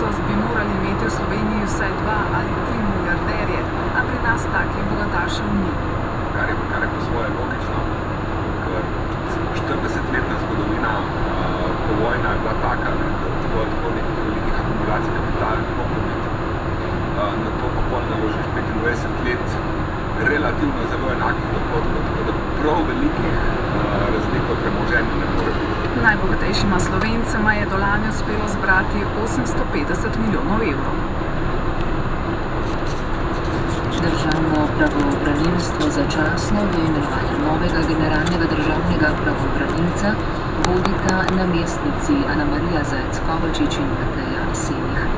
Letos bi morali imeti v Sloveniji vsaj dva ali tri milijarderje, a pri nas takih bogatašev ni. kar je, kar je po svoje logično, ker 40-letna zgodovina uh, povojna je bila taka, ne, da tako, tako nekih velikih akumulacij kapitala ne moglo biti. Uh, na to, ko pol naložiš 25 let relativno zelo enakih dohodkov, tako da prav velikih uh, razlik v premoženju ne more biti. Najbogatejšima Slovencema je do lani uspelo zbrati 850 milijonov evrov. Državno pravobranilstvo začasno do imenovanja novega generalnega državnega pravobranilca vodita namestnici Ana Marija Zajec Kovačič in Mateja Senih.